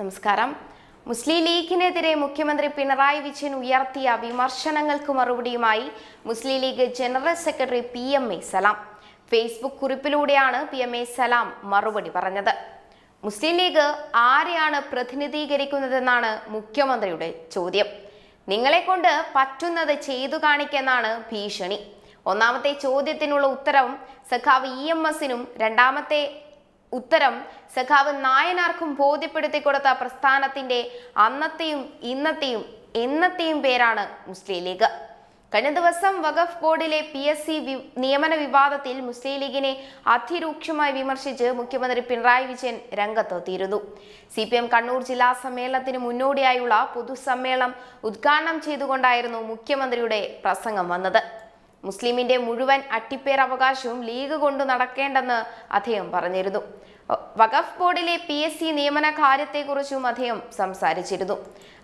നമസ്കാരം. മുസ്ലിം ലീഗിനെതിരെ മുഖ്യമന്ത്രി പിണറായി വിജയൻ ഉയർത്തിയ വിമർശനങ്ങൾക്ക് മറുപടിയുമായി Muslim League general secretary P M A Salam. Facebook കുറിപ്പിലൂടെയാണ് P M A Salam മറുപടി പറഞ്ഞത്. മുസ്ലിം ലീഗ് ആരെയാണ് പ്രതിനിധീകരിക്കുന്നതെന്നാണ് മുഖ്യമന്ത്രിയുടെ ചോദ്യം. നിങ്ങളെ കൊണ്ട് പറ്റുന്നത് ചെയ്തു കാണിക്കെന്നാണ് ഭീഷണി. ഒന്നാമത്തെ ചോദ്യത്തിനുള്ള ഉത്തരം സഖാവ് ഇ എം എസിനും രണ്ടാമത്തെ ഉത്തരം സഖാവ് നായനാർക്കും ബോധ്യപ്പെടുത്തി കൊടുത്ത പ്രസ്ഥാനത്തിന്റെ അന്നത്തെയും ഇന്നത്തെയും എന്നത്തെയും പേരാണ് മുസ്ലിം ലീഗ്. കഴിഞ്ഞ ദിവസം വഖഫ് ബോർഡിലെ പി എസ് സി നിയമന വിവാദത്തിൽ മുസ്ലിം ലീഗിനെ അതിരൂക്ഷമായി വിമർശിച്ച് മുഖ്യമന്ത്രി പിണറായി വിജയൻ രംഗത്തെത്തിയിരുന്നു. സി പി എം കണ്ണൂർ ജില്ലാ സമ്മേളനത്തിന് മുന്നോടിയായുള്ള പൊതുസമ്മേളനം ഉദ്ഘാടനം ചെയ്തുകൊണ്ടായിരുന്നു മുഖ്യമന്ത്രിയുടെ പ്രസംഗം വന്നത്. മുസ്ലിമിന്റെ മുഴുവൻ അട്ടിപ്പേർ അവകാശവും ലീഗ് കൊണ്ടു നടക്കേണ്ടെന്ന് അദ്ദേഹം പറഞ്ഞിരുന്നു. വഖഫ് ബോർഡിലെ പി എസ് സി നിയമന കാര്യത്തെക്കുറിച്ചും അദ്ദേഹം സംസാരിച്ചിരുന്നു.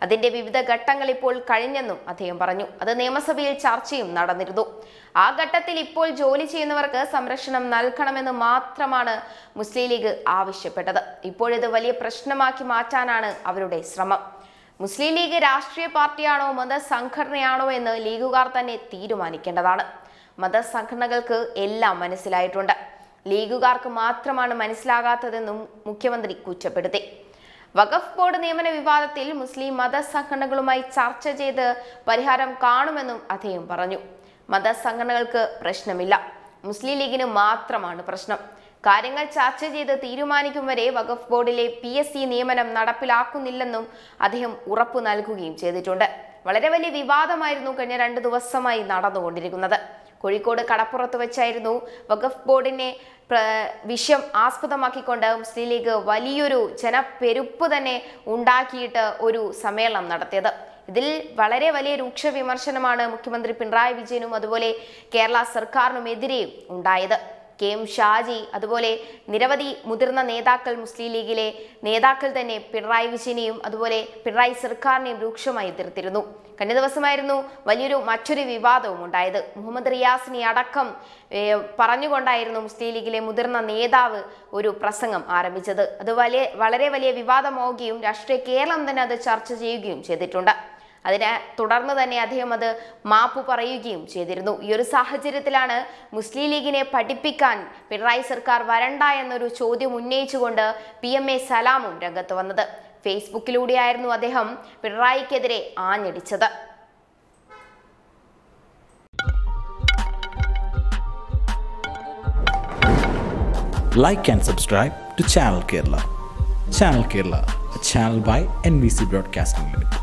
അതിന്റെ വിവിധ ഘട്ടങ്ങൾ ഇപ്പോൾ കഴിഞ്ഞെന്നും അദ്ദേഹം പറഞ്ഞു. അത് നിയമസഭയിൽ ചർച്ചയും നടന്നിരുന്നു. ആ ഘട്ടത്തിൽ ഇപ്പോൾ ജോലി ചെയ്യുന്നവർക്ക് സംരക്ഷണം നൽകണമെന്ന് മാത്രമാണ് മുസ്ലിം ലീഗ് ആവശ്യപ്പെട്ടത്. ഇപ്പോഴിത് വലിയ പ്രശ്നമാക്കി മാറ്റാനാണ് അവരുടെ ശ്രമം. മുസ്ലിം ലീഗ് രാഷ്ട്രീയ പാർട്ടിയാണോ മതസംഘടനയാണോ എന്ന് ലീഗുകാർ തന്നെ തീരുമാനിക്കേണ്ടതാണ്. മതസംഘടനകൾക്ക് എല്ലാം മനസ്സിലായിട്ടുണ്ട്. ലീഗുകാർക്ക് മാത്രമാണ് മനസ്സിലാകാത്തതെന്നും മുഖ്യമന്ത്രി കുറ്റപ്പെടുത്തി. വഖഫ് ബോർഡ് നിയമന വിവാദത്തിൽ മുസ്ലിം മതസംഘടനകളുമായി ചർച്ച ചെയ്ത് പരിഹാരം കാണുമെന്നും അദ്ദേഹം പറഞ്ഞു. മതസംഘടനകൾക്ക് പ്രശ്നമില്ല. മുസ്ലിം ലീഗിന് മാത്രമാണ് പ്രശ്നം. കാര്യങ്ങൾ ചർച്ച ചെയ്ത് തീരുമാനിക്കും വരെ വഖഫ് ബോർഡിലെ പി നിയമനം നടപ്പിലാക്കുന്നില്ലെന്നും അദ്ദേഹം ഉറപ്പു നൽകുകയും ചെയ്തിട്ടുണ്ട്. വളരെ വലിയ വിവാദമായിരുന്നു കഴിഞ്ഞ രണ്ട് ദിവസമായി നടന്നുകൊണ്ടിരിക്കുന്നത്. കോഴിക്കോട് കടപ്പുറത്ത് വെച്ചായിരുന്നു വഖഫ് ബോർഡിനെ വിഷയം ആസ്പദമാക്കിക്കൊണ്ട് മുസ്ലിം ലീഗ് വലിയൊരു ജനപ്പെരുപ്പ് തന്നെ ഉണ്ടാക്കിയിട്ട് ഒരു സമ്മേളനം നടത്തിയത്. ഇതിൽ വളരെ വലിയ രൂക്ഷ വിമർശനമാണ് മുഖ്യമന്ത്രി പിണറായി വിജയനും അതുപോലെ കേരള സർക്കാരിനും സർക്കാരിനുമെതിരെയും ഉണ്ടായത്. കെ എം ഷാജി അതുപോലെ നിരവധി മുതിർന്ന നേതാക്കൾ മുസ്ലിം ലീഗിലെ നേതാക്കൾ തന്നെ പിണറായി വിജയനെയും അതുപോലെ പിണറായി സർക്കാരിനെയും രൂക്ഷമായി എതിർത്തിരുന്നു. കഴിഞ്ഞ ദിവസമായിരുന്നു വലിയൊരു മറ്റൊരു വിവാദവും ഉണ്ടായത്. മുഹമ്മദ് റിയാസിനെ അടക്കം പറഞ്ഞുകൊണ്ടായിരുന്നു മുസ്ലിം ലീഗിലെ മുതിർന്ന നേതാവ് ഒരു പ്രസംഗം ആരംഭിച്ചത്. അത് വലിയ വളരെ വലിയ വിവാദമാവുകയും രാഷ്ട്രീയ കേരളം തന്നെ അത് ചർച്ച ചെയ്യുകയും ചെയ്തിട്ടുണ്ട്. അതിനെ തുടർന്ന് തന്നെ അദ്ദേഹം അത് മാപ്പ് പറയുകയും ചെയ്തിരുന്നു ഈ ഒരു സാഹചര്യത്തിലാണ് മുസ്ലിം ലീഗിനെ പഠിപ്പിക്കാൻ പിണറായി സർക്കാർ വരണ്ട എന്നൊരു ചോദ്യം ഉന്നയിച്ചുകൊണ്ട് പി എം എ സലാമും രംഗത്ത് വന്നത് ഫേസ്ബുക്കിലൂടെയായിരുന്നു അദ്ദേഹം പിണറായിക്കെതിരെ ആഞ്ഞടിച്ചത് like and subscribe to Channel Kerala. Channel Kerala, a channel by NBC Broadcasting Limited.